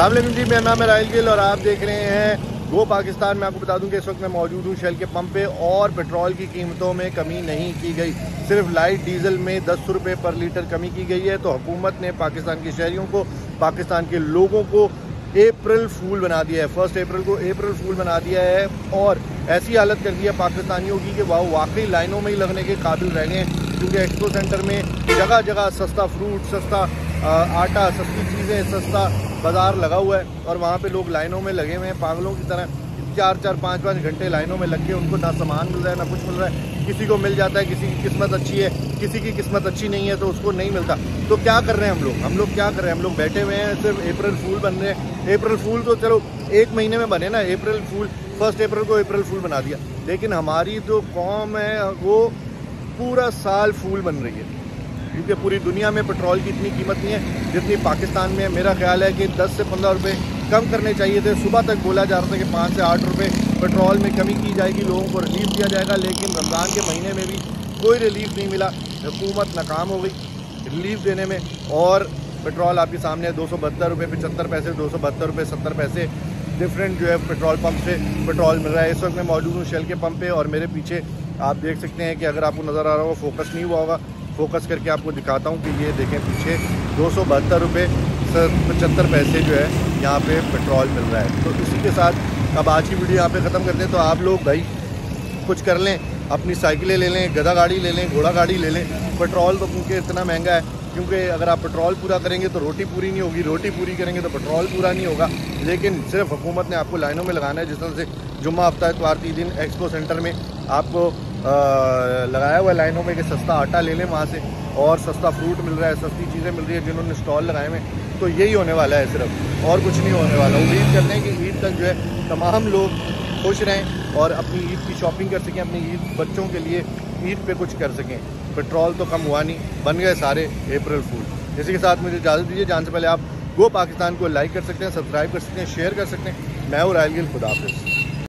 सलामकुम जी, मेरा नाम है राहिल गिल और आप देख रहे हैं वो पाकिस्तान। में आपको बता दूँ कि इस वक्त मैं मौजूद हूँ शेल के पंप पे और पेट्रोल की कीमतों में कमी नहीं की गई। सिर्फ़ लाइट डीजल में दस रुपये पर लीटर कमी की गई है। तो हुकूमत ने पाकिस्तान के शहरियों को, पाकिस्तान के लोगों को अप्रैल फूल बना दिया है। फ़र्स्ट अप्रैल को अप्रैल फूल बना दिया है और ऐसी हालत कर दी है पाकिस्तानियों की कि वह, वाकई लाइनों में ही लगने के काबिल रह गए क्योंकि एक्सपो सेंटर में जगह जगह सस्ता फ्रूट, सस्ता आटा, सस्ती चीज़ें, सस्ता बाज़ार लगा हुआ है और वहाँ पे लोग लाइनों में लगे हुए हैं, पागलों की तरह। चार चार, पाँच पाँच घंटे लाइनों में लग के उनको ना सामान मिल रहा है, ना कुछ मिल रहा है। किसी को मिल जाता है, किसी की किस्मत अच्छी है, किसी की किस्मत अच्छी नहीं है तो उसको नहीं मिलता। तो क्या कर रहे हैं हम लोग? हम लोग क्या कर रहे हैं? हम लोग बैठे हुए हैं, सिर्फ़ अप्रैल फूल बन रहे हैं। अप्रैल फूल तो चलो, एक महीने में बने ना, अप्रैल फूल। फ़र्स्ट अप्रैल को अप्रैल फूल बना दिया। लेकिन हमारी जो कौम है, वो पूरा साल फूल बन रही है। क्योंकि पूरी दुनिया में पेट्रोल की इतनी कीमत नहीं है, जितनी पाकिस्तान में मेरा ख्याल है कि 10 से 15 रुपए कम करने चाहिए थे। सुबह तक बोला जा रहा था कि पाँच से आठ रुपये पेट्रोल में कमी की जाएगी, लोगों को रिलीफ दिया जाएगा, लेकिन रमज़ान के महीने में भी कोई रिलीफ नहीं मिला। हुकूमत नाकाम हो गई रिलीफ देने में। और पेट्रोल आपके सामने दो सौ बहत्तर रुपये पचहत्तर पैसे, दो सौ बहत्तर रुपये सत्तर पैसे डिफरेंट जो है पेट्रोल पंप से पेट्रोल मिल रहा है। इस वक्त मैं मौजूद हूँ शेल के पंप पे और मेरे पीछे आप देख सकते हैं कि अगर आपको नज़र आ रहा हो फोकस नहीं हुआ होगा। फोकस करके आपको दिखाता हूँ कि ये देखें पीछे दो सौ बहत्तर रुपये पचहत्तर पैसे जो है यहाँ पे पेट्रोल मिल रहा है। तो इसी के साथ अब आज की वीडियो यहाँ पे ख़त्म करते हैं। तो आप लोग भाई कुछ कर लें, अपनी साइकिलें ले लें, गधा गाड़ी ले लें, घोड़ा गाड़ी ले लें। पेट्रोल तो क्योंकि इतना महँगा है, क्योंकि अगर आप पेट्रोल पूरा करेंगे तो रोटी पूरी नहीं होगी, रोटी पूरी करेंगे तो पेट्रोल पूरा नहीं होगा। लेकिन सिर्फ़ हुकूमत ने आपको लाइनों में लगाना है, जिस तरह से जुम्मा हफ़्ता इतवार तीन दिन, एक्सपो सेंटर में आपको लगाया हुआ लाइनों में कि सस्ता आटा ले लें वहाँ से। और सस्ता फ्रूट मिल रहा है, सस्ती चीज़ें मिल रही है जिन्होंने स्टॉल लगाए हुए तो यही होने वाला है सिर्फ़। और कुछ नहीं होने वाला। उम्मीद करते हैं कि ईद तक जो है तमाम लोग खुश रहें और अपनी ईद की शॉपिंग कर सकें, अपनी ईद बच्चों के लिए ईद पे कुछ कर सकें। पेट्रोल तो कम हुआ नहीं, बन गए सारे अप्रैल फूल इसी के साथ मुझे इजाज़त दीजिए। जान से पहले आप गो पाकिस्तान को लाइक कर सकते हैं सब्सक्राइब कर सकते हैं शेयर कर सकते हैं। मैं और रायल गिल। खुदाफिज़